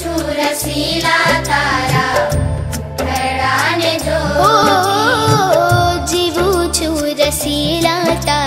तानि जीव तारा